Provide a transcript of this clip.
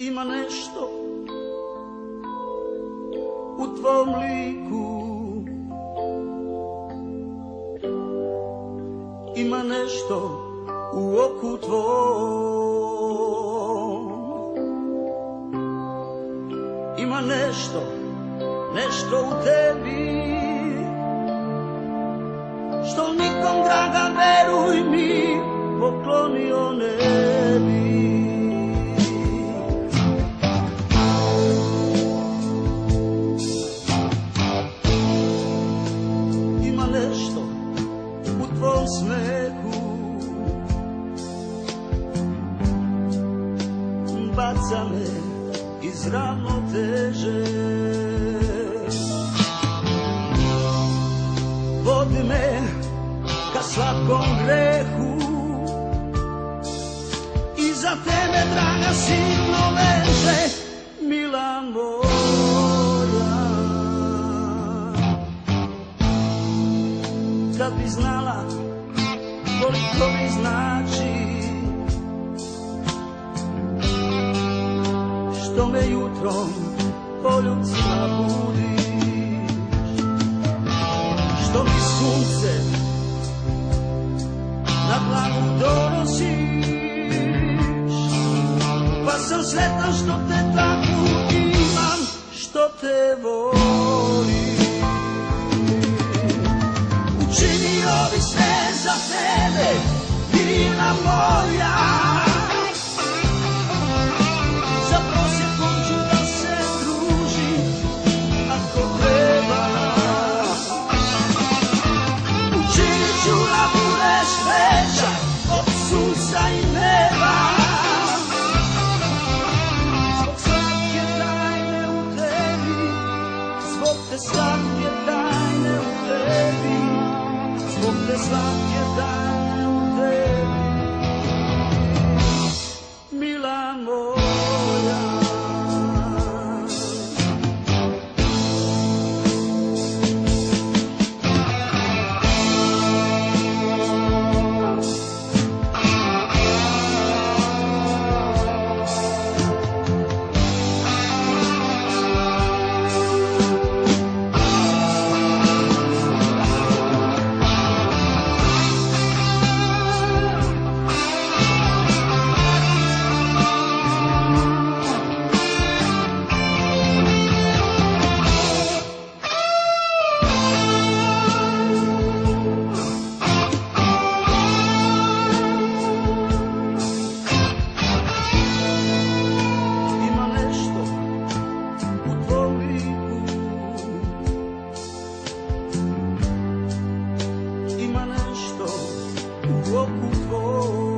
Ima nešto u tvom liku. Ima nešto u oku tvom. Ima nešto, nešto u tebi Što nikom draga Baca me iz ravnoteže. Vodi me ka slatkom grehu. I za tebe draga silno veže Mila moja Kad bi znala koliko mi znači jutrom poljubcima budiš. Što mi sunce na glavu donosiš? Pa sam sretan što te tako imam Što te volim. Učinio bi sve za tebe Bila moja u